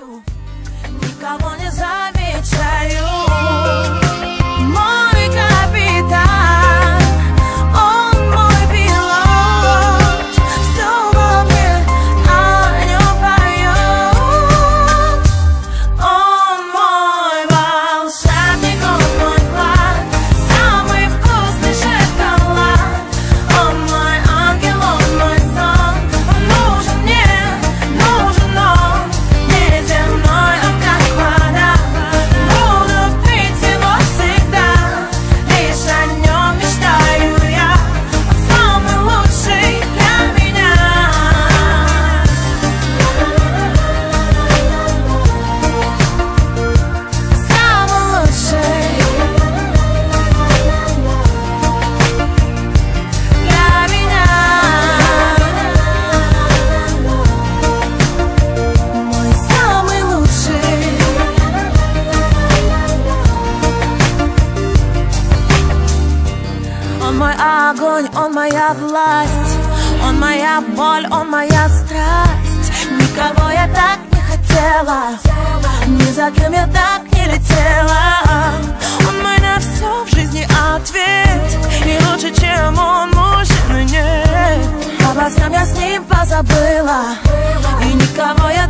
you. он моя власть Он моя боль, он моя страсть. Никого я так не хотела Ни за кем я так не летела. Он мой на все в жизни ответ И лучше, чем он, мужчина нет. Обо всем я с ним позабыла И никого я